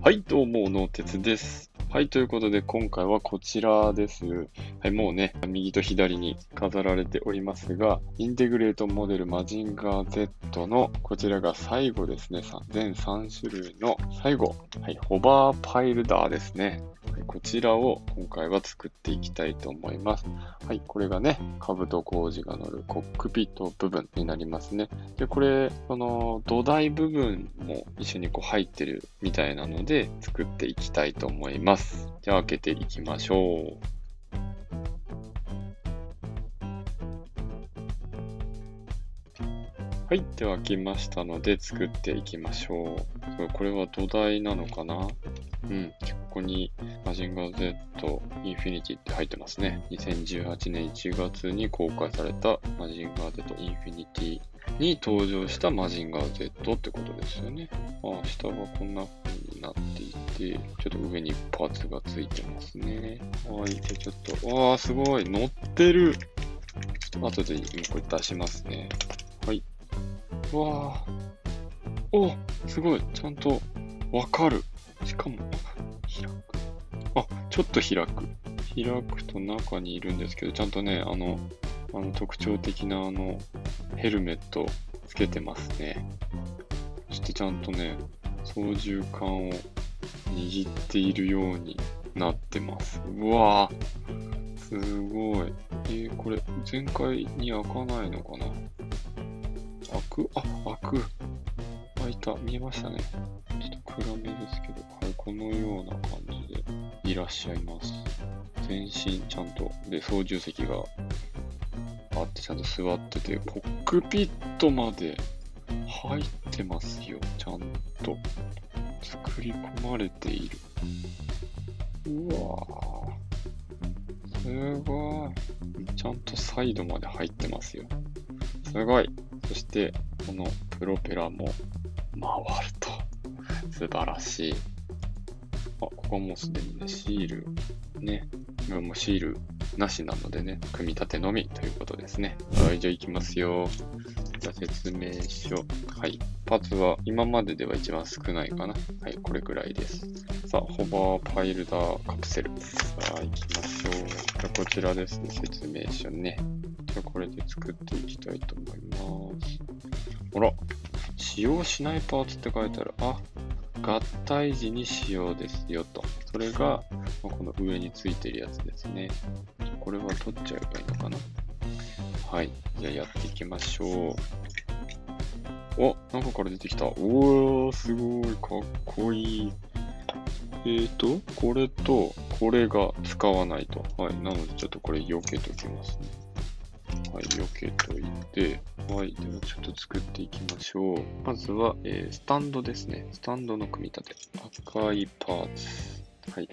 はい、どうも、の鉄です。はい、ということで、今回はこちらです。はい、もうね、右と左に飾られておりますが、インテグレートモデルマジンガー Z のこちらが最後ですね。全3種類の最後。はい、ホバーパイルダーですね。はい、こちらを今回は作っていきたいと思います。はい、これがね、兜工事が乗るコックピット部分になりますね。で、これ、その土台部分も一緒にこう入ってるみたいなので作っていきたいと思います。じゃあ開けていきましょう。はい。では開きましたので作っていきましょ。うこれは土台なのかな？うん。ここにマジンガー Z インフィニティって入ってますね。2018年1月に公開されたマジンガー Z インフィニティに登場したマジンガー Z ってことですよね。ああ、下がこんな風になっていて、ちょっと上にパーツがついてますね。はい。じゃあちょっと、わあ、すごい。乗ってる。ちょっと後で今これ出しますね。はい。わあ。おすごい。ちゃんとわかる。しかも、開く。あ、ちょっと開く。開くと中にいるんですけど、ちゃんとね、あの、あの特徴的なあの、ヘルメットつけてますね。そしてちゃんとね、操縦桿を握っているようになってます。うわぁ、すごい。えー、これ、全開に開かないのかな？開く？あ、開く。開いた。見えましたね。ちょっと暗めですけど、はい、このような感じでいらっしゃいます。全身ちゃんと、で、操縦席があって、ちゃんと座ってて、コックピットまで入ってますよ。ちゃんと。作り込まれている。うわぁ。すごい。ちゃんとサイドまで入ってますよ。すごい。そして、このプロペラも回ると。素晴らしい。あ、ここもすでにね、シール、ね、もうシールなしなのでね、組み立てのみということですね。はい、じゃあ行きますよ。じゃあ説明書。はい。パーツは今まででは一番少ないかな。はい、これくらいです。さあ、ホバーパイルダーカプセル。さあ、行きましょう。じゃあこちらですね、説明書ね。じゃあこれで作っていきたいと思います。ほら、使用しないパーツって書いてある。あ、合体時に使用ですよと。それが、まこの上についてるやつですね。これは取っちゃえばいいのかな？はい。じゃあやっていきましょう。お、中から出てきた。おー、すごい、かっこいい。えーと、これと、これが使わないと。はい。なので、ちょっとこれ避けときますね。はい、避けといて、はい、ではちょっと作っていきましょう。まずは、えースタンドですね。スタンドの組み立て。赤いパーツ。はい。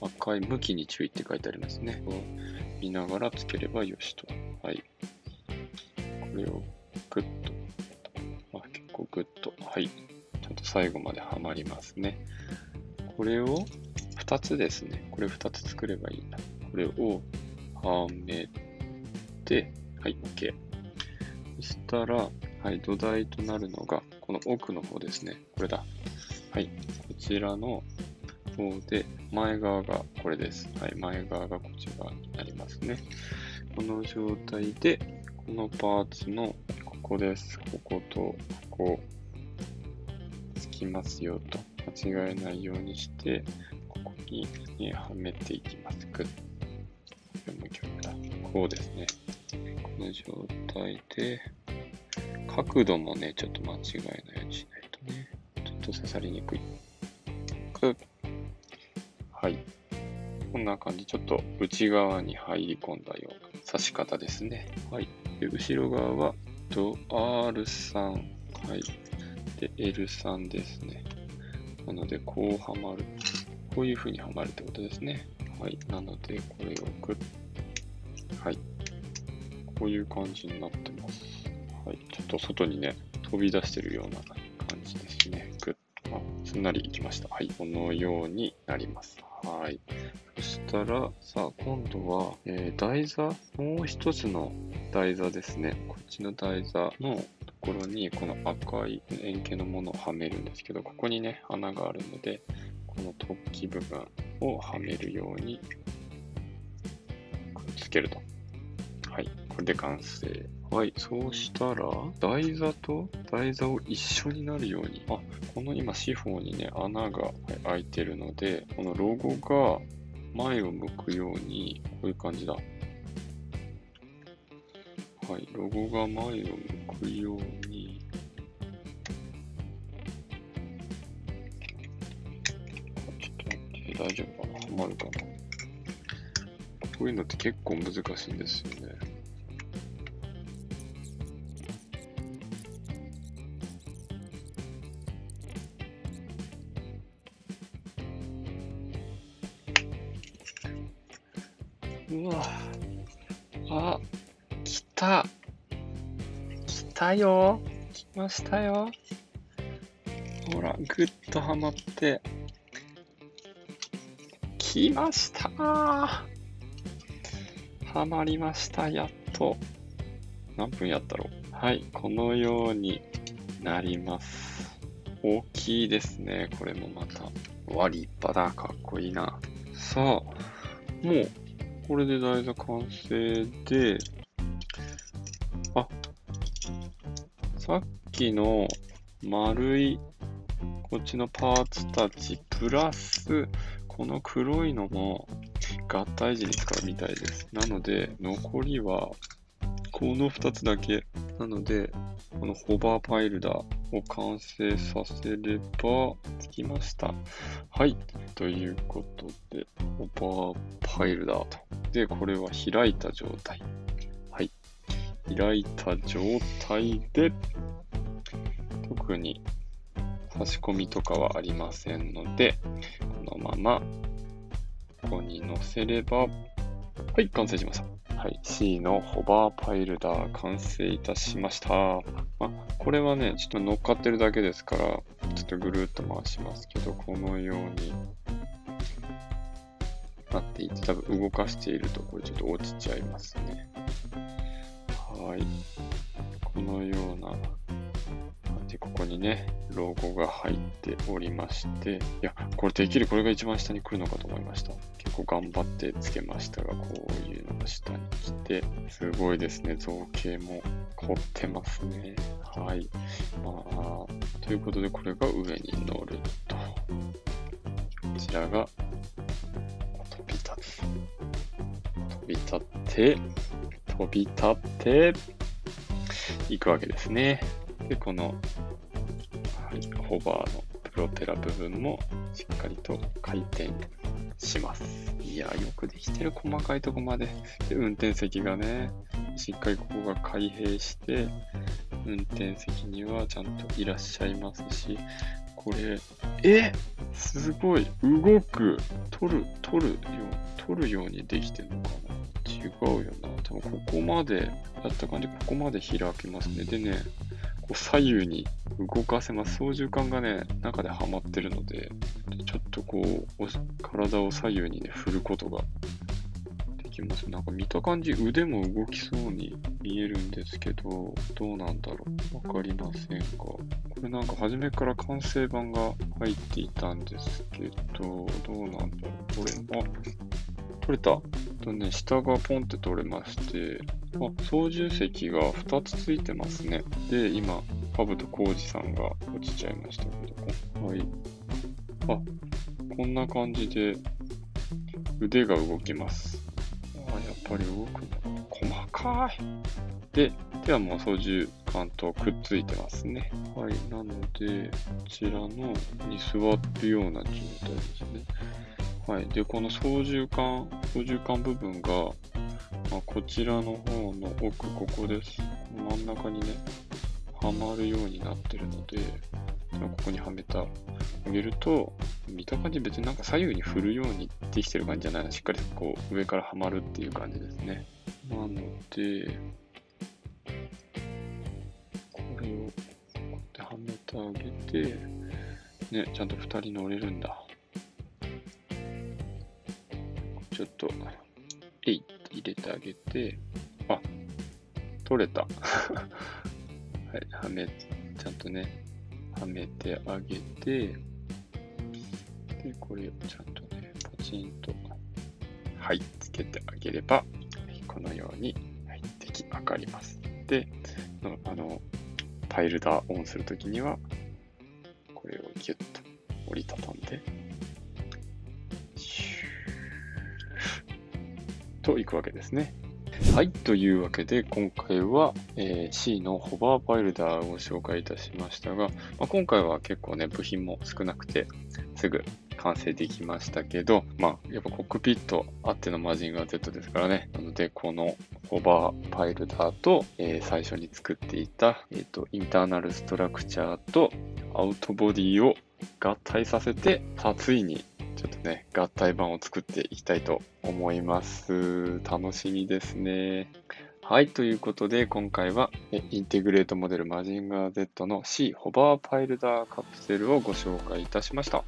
赤い向きに注意って書いてありますね。見ながらつければよしと。はい。これをグッと。あ、結構グッと。はい。ちゃんと最後まではまりますね。これを2つですね。これ2つ作ればいいな。これをはめて、はい、OK。そしたら、はい、土台となるのが、この奥の方ですね。これだ。はい、こちらの方で、前側がこれです。はい、前側がこちらになりますね。この状態で、このパーツの、ここです。ここと、ここ、つきますよと。間違えないようにして、ここに、ね、はめていきます。グッ。これも逆だ。こうですね。この状態で、角度もね、ちょっと間違えないようにしないとね。ちょっと刺さりにくい。はい。こんな感じ。ちょっと内側に入り込んだような刺し方ですね。はい。で後ろ側は、と R3。はい。で、L3 ですね。なので、こうはまる。こういう風にはまるってことですね。はい。なので、これをグッ。はい。こういう感じになってます。はい。ちょっと外にね、飛び出してるようなすんなりいきました。はい。このようになります。はい。そしたら、さあ、今度は、えー台座？もう一つの台座ですね。こっちの台座のところに、この赤い円形のものをはめるんですけど、ここにね、穴があるので、この突起部分をはめるようにくっつけると。はい。これで完成。はい。そうしたら、台座と台座を一緒になるように。あ、の今、四方にね、穴が開いてるので、このロゴが前を向くように、こういう感じだ。はい。ロゴが前を向くように、ちょっと待って、大丈夫かな？はまるかな？こういうのって結構難しいんですよね。うわ。あ、来た。来たよ。来ましたよ。ほら、ぐっとはまって。来ましたはまりました、やっと。何分やったろう。はい、このようになります。大きいですね、これもまた。わ、立派だ。かっこいいな。さあ、もうこれで台座完成で、あ、さっきの丸いこっちのパーツたち、プラス、この黒いのも合体時に使うみたいです。なので、残りは、この2つだけ。なので、このホバーパイルダーを完成させれば、つきました。はい。ということで、ホバーパイルダーと。で、これは開いた状態。はい。開いた状態で、特に差し込みとかはありませんので、このまま、ここに乗せれば、はい、完成しました。はい、C のホバーパイルダー完成いたしました。ま、これはね、ちょっと乗っかってるだけですから、ちょっとぐるっと回しますけど、このようになっていて、多分動かしているとこれちょっと落ちちゃいますね。はい。このような、で、ここにね、ロゴが入っておりまして、いや、これできる、これが一番下に来るのかと思いました。結構頑張ってつけましたが、こういうのが下に来て、すごいですね、造形も凝ってますね。はい。まあ、ということで、これが上に乗ると。こちらが飛び立つ。飛び立って、飛び立って、いくわけですね。で、この、はい、ホバーのプロペラ部分もしっかりと回転します。いや、よくできてる、細かいとこまで。で、運転席がね、しっかりここが開閉して、運転席にはちゃんといらっしゃいますし、これ、え？すごい動く取る、取るよう、取るようにできてるのかな？違うよな。多分ここまで、やった感じ、ここまで開きますね。でね、こう左右に動かせます。操縦桿がね、中ではまってるので、ちょっとこう、体を左右にね、振ることができます。なんか見た感じ、腕も動きそうに見えるんですけど、どうなんだろう。わかりませんが。これなんか初めから完成版が入っていたんですけど、どうなんだろう。これ、あ、取れた。とね、下がポンって取れまして、あ、操縦席が2つついてますね。で、今、カブとコウジさんが落ちちゃいましたけど、はい。あ、こんな感じで腕が動きます。ぱり動く細かい。で、手はもう操縦桿とくっついてますね。はい。なので、こちらのに座るような状態ですね。はい。で、この操縦桿、操縦桿部分が、まあ、こちらの方の奥、ここです。真ん中にね、はまるようになってるので、ここにはめた、あげると、見た感じ別になんか左右に振るようにできてる感じじゃないな。しっかりこう上からはまるっていう感じですね。なので、これをこうやってはめてあげて、ね、ちゃんと2人乗れるんだ。ちょっと、えいって入れてあげて、あ、取れた。はい、はめ、ちゃんとね、はめてあげて、で、これをちゃんとね、パチンと、はい、つけてあげれば、このように、はい、出来上がります。で、あの、パイルダーオンするときには、これをギュッと折りたたんで、といくわけですね。はい。というわけで、今回は、えー、C のホバーパイルダーを紹介いたしましたが、まあ、今回は結構ね、部品も少なくて、すぐ完成できましたけど、まあ、やっぱコックピットあってのマジンガー Z ですからね。なので、このホバーパイルダーと、えー、最初に作っていた、えっ、ー、と、インターナルストラクチャーとアウトボディを合体させて、さあ、ついにちょっとね、合体版を作っていきたいと思います。楽しみですね。はい、ということで今回はインテグレートモデルマジンガー Z の C ホバーパイルダーカプセルをご紹介いたしました。